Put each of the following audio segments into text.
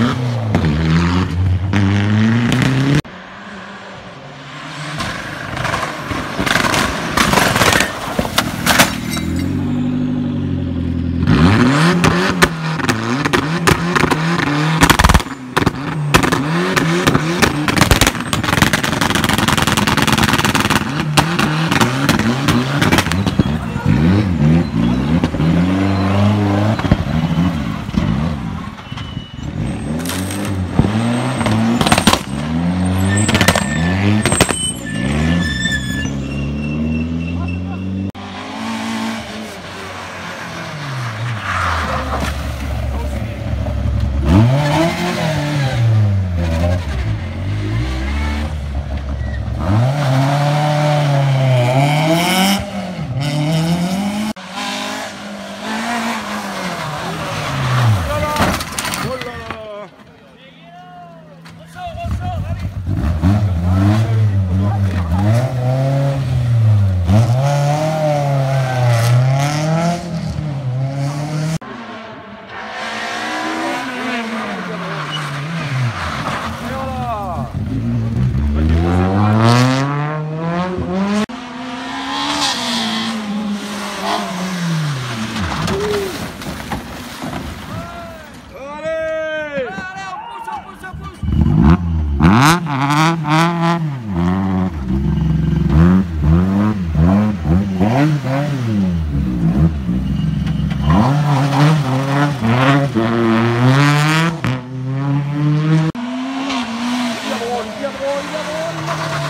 Mm-hmm. Música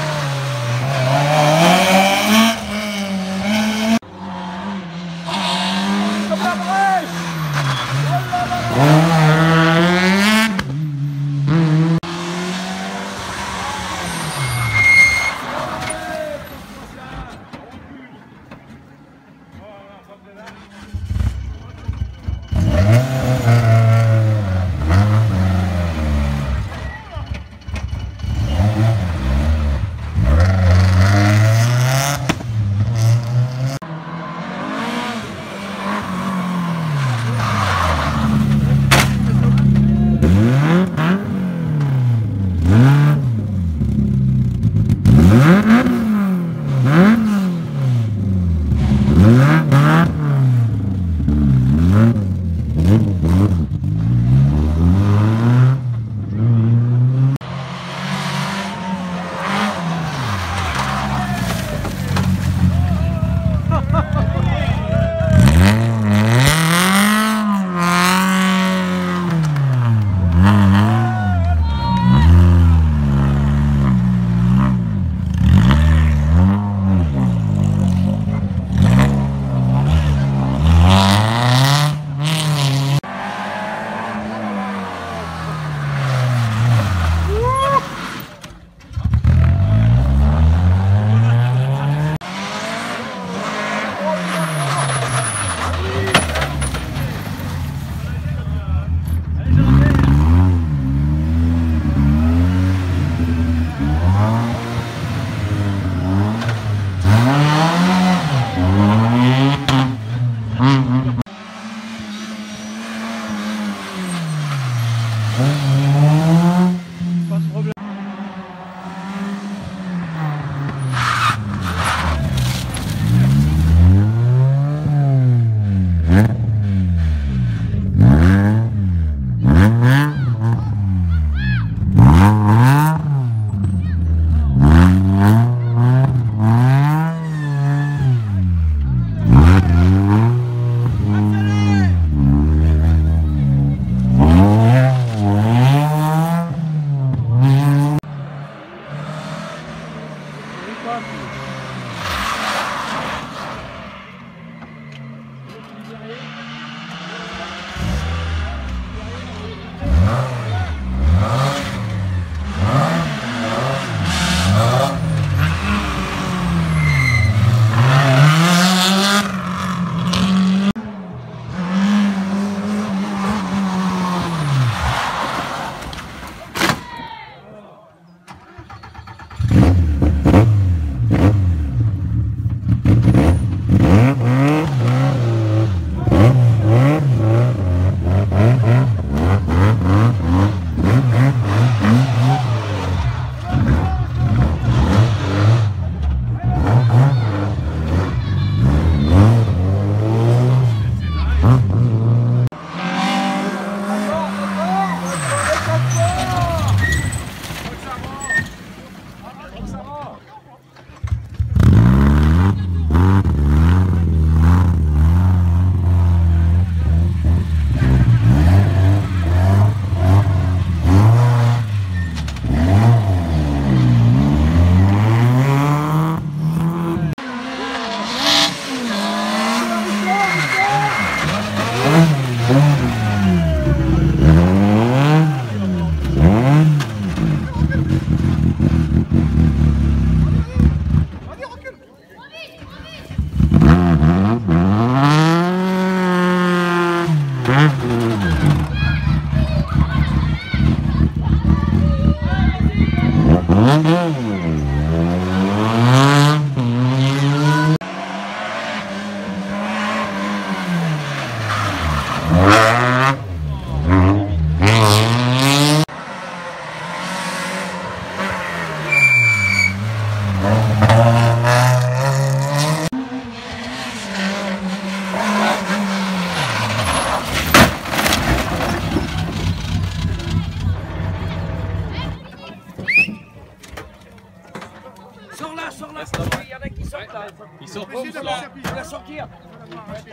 What's wrong?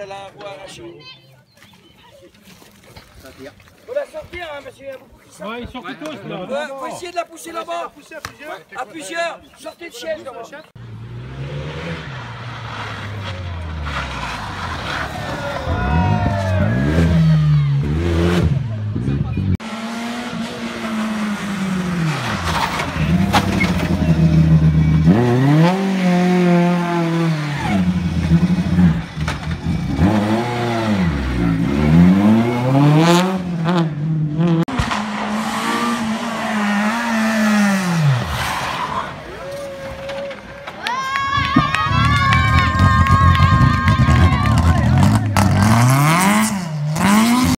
Elle a la voix arrachée. Faut la sortir, hein, parce qu'il y a beaucoup qui sortent. Ouais, ils sont tous là. Ouais, faut essayer de la pousser là-bas. À plusieurs. Sortez de chaise là-bas.